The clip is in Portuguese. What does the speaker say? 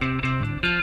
Música